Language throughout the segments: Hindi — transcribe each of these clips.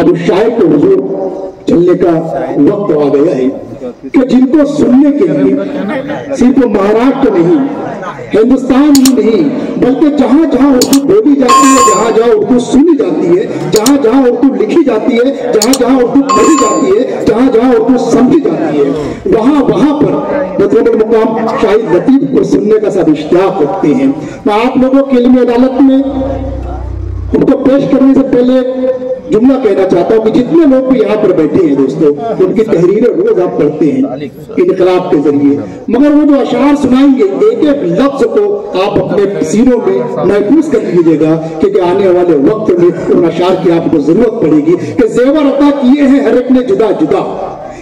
अब शायद के हुजूर चलने का वक्त आ गया है कि जिनको सुनने के लिए सिर्फ़ महाराष्ट्र नहीं, हिंदुस्तान ही नहीं, बल्कि जहाँ जहाँ उर्दू बोली जाती है, जहाँ जहाँ उर्दू सुनी जाती है, जहाँ जहाँ उर्दू लिखी जाती है, जहाँ जहाँ उर्दू पढ़ी जाती है, जहाँ जहाँ उर्दू समझी जाती है, वहाँ वहाँ पर मतलब मुकाम शाहिद लतीफ को सुनने का सब इश्तियाक रखते हैं। मैं आप लोगों के लिए अदालत में उनको पेश करने से पहले जुमला कहना चाहता हूँ कि जितने लोग भी यहाँ पर बैठे हैं दोस्तों उनकी तहरीरें रोज आप पढ़ते हैं इनकलाब के ज़रिए। मगर वो जो अशार सुनाएँगे एक एक लफ्ज को आप अपने सीनों में महफूज कर लीजिएगा क्योंकि आने वाले वक्त में उन अशार की आपको ज़रूरत पड़ेगी कि जेवर अता किए हैं हर एक ने जुदा जुदा।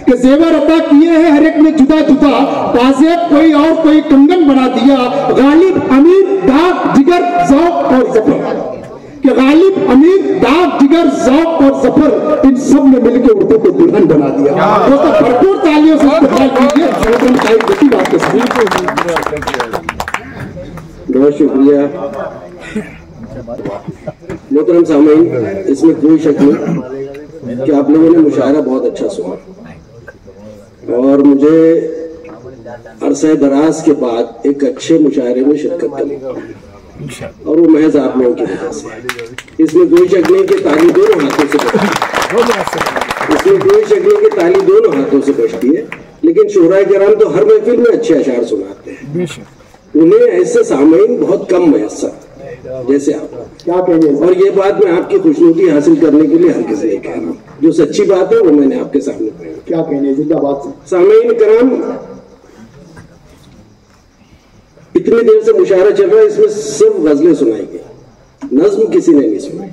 कि जेवर अता किए हैं हर एक ने जुदा जुदा। बाजेब कोई और कोई कंगन बना दिया। गालिब अमीर दाग जिगर कि गालिब अमीर दाग जिगर जौक और ज़फ़र इन सबने मिलकर उर्दू को दुल्हन बना दिया। दोस्तों भरपूर तालियों से इस्तेमाल कीजिए बहुत शुक्रिया। मोहतरम सामीन इसमें कोई शक नहीं कि आप लोगों ने मुशायरा बहुत अच्छा सुना। और मुझे अरसे दराज के बाद एक अच्छे मुशायरे में शिरकत करनी। और वो महज आप लोगों की वजह से। इसमें कोई शक नहीं कि ताली दोनों हाथों से बचती है। इसमें कोई शक नहीं कि ताली दोनों हाथों से बचती है। लेकिन शोरा कराम तो हर महफिल में अच्छे अशार सुनाते हैं। उन्हें ऐसे सामयीन बहुत कम मैसर जैसे आप। क्या कहेंगे? और ये बात मैं आपकी खुशनुदी हासिल करने के लिए हर किसी नहीं कह रहा हूँ। जो सच्ची बात है वो मैंने आपके सामने क्या कहने जिंदाबाद। से सामीन कराम इतनी देर से मुशायरा चल रहा है इसमें सिर्फ़ गजलें सुनाई गई नज्म किसी ने नहीं सुनाई।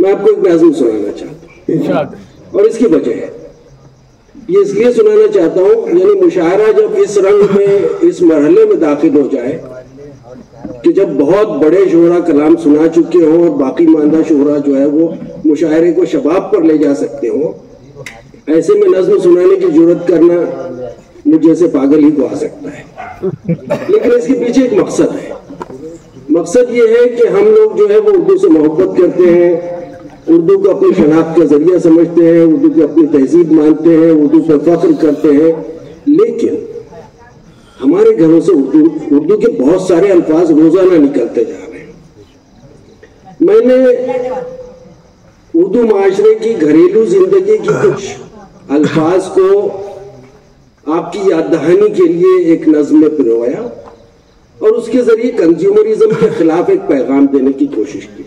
मैं आपको एक नज्म सुनाना चाहता हूँ। और इसकी वजह है। ये इसलिए सुनाना चाहता हूँ यानी मुशायरा जब इस रंग में इस मरहले में दाखिल हो जाए कि जब बहुत बड़े शोरा कलाम सुना चुके हों और बाकी मानदा शोरा जो है वो मुशायरे को शबाब पर ले जा सकते हो ऐसे में नज्म सुनाने की ज़रूरत करना मुझ जैसे पागल ही को आ सकता है। लेकिन इसके पीछे एक मकसद है। मकसद ये है कि हम लोग जो है वो उर्दू से मोहब्बत करते हैं, उर्दू को अपनी शनाख्त का ज़रिया समझते हैं, उर्दू की अपनी तहजीब मानते हैं, उर्दू पर फख्र करते हैं। लेकिन हमारे घरों से उर्दू उर्दू के बहुत सारे अल्फाज रोज़ाना निकलते जा रहे हैं। मैंने उर्दू माशरे की घरेलू ज़िंदगी की कुछ अल्फाज को आपकी याद दहानी के लिए एक नज्म में पिरोया और उसके ज़रिए कंज्यूमरिज्म के खिलाफ एक पैगाम देने की कोशिश की।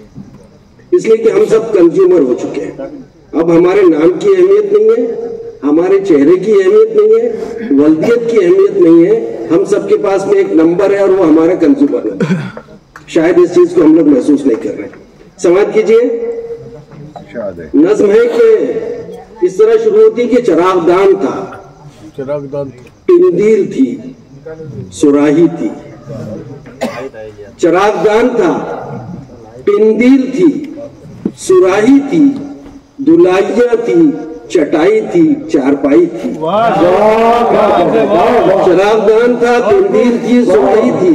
इसलिए कि हम सब कंज्यूमर हो चुके हैं। अब हमारे नाम की अहमियत नहीं है हमारे चेहरे की अहमियत नहीं है वल्दियत की अहमियत नहीं है। हम सबके पास में एक नंबर है और वो हमारा कंज्यूमर नंबर शायद इस चीज़ को हम लोग महसूस नहीं कर रहे। समाज कीजिए। नज्म है कि इस तरह शुरू होती कि चरागदान था। पिंदील थी। सुराही थी। चरागदान था पिंदील थी सुराही थी दुलाइया थी चटाई थी चारपाई थी। चरागदान था पिंदील थी सुराही थी।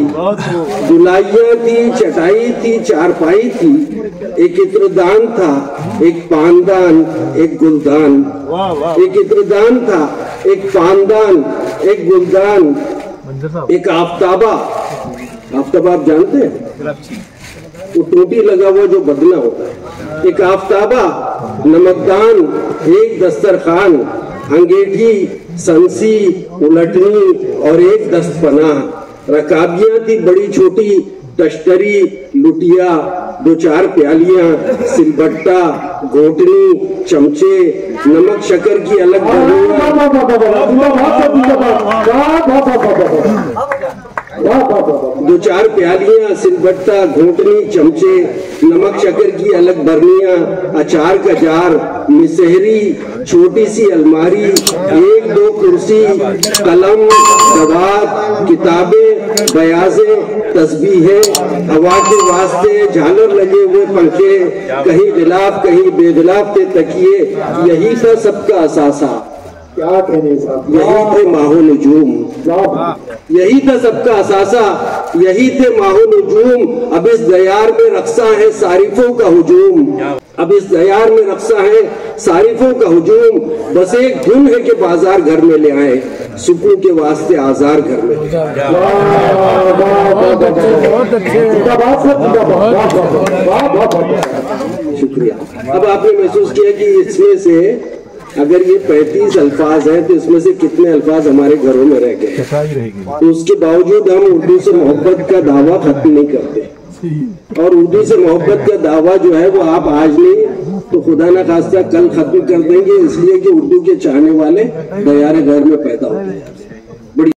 दुलाइया थी चटाई थी चारपाई थी। एक इत्रदान था एक पानदान एक गुलदान। एक इत्रदान था एक पानदान एक गुलदान। एक आफ्ताबा। आफ्ताबा आप जानते हैं? वो टोपी लगा हुआ जो बदला होता है। एक आफ्ताबा। नमकदान एक दस्तरखान अंगेठी संसी उलटनी और एक दस्तपना रकाबियाँ थी बड़ी छोटी तश्तरी लुटिया दो चार प्यालियाँ सिलबट्टा घोटनी चमचे नमक शक्कर की अलग दो चार प्यालियाँ सिलबट्टा घोटनी चमचे, नमक शक्कर की अलग बर्निया, अचार का जार, मिसहरी छोटी सी अलमारी, एक दो कुर्सी, कलम दवात किताबें, बयाजे, तस्बीहें, हवा के वास्ते झालर लगे हुए पंखे, कहीं गिलाफ कहीं बेगिलाफ के तकिए, यही था सबका असासा क्या कहने साहब यही थे माहो नजूम यही था सबका असासा यही थे माहो नजूम अब इस दयार में रक्सा है सारिफों का हुजूम अब इस दयार में रक्षा है सारिफों का हुजूम बस एक धुन है कि बाज़ार घर में ले आए सुकून के वास्ते आजार घर में अच्छे शुक्रिया अब आपने महसूस किया कि इसमें से अगर ये 35 अल्फाज हैं तो इसमें से कितने अल्फाज हमारे घरों में रह गए? तो उसके बावजूद हम उर्दू से मोहब्बत का दावा खत्म नहीं करते। और उर्दू से मोहब्बत का दावा जो है वो आप आज नहीं तो खुदा न खास्ता कल खत्म कर देंगे इसलिए कि उर्दू के चाहने वाले दयारे घर में पैदा होते हैं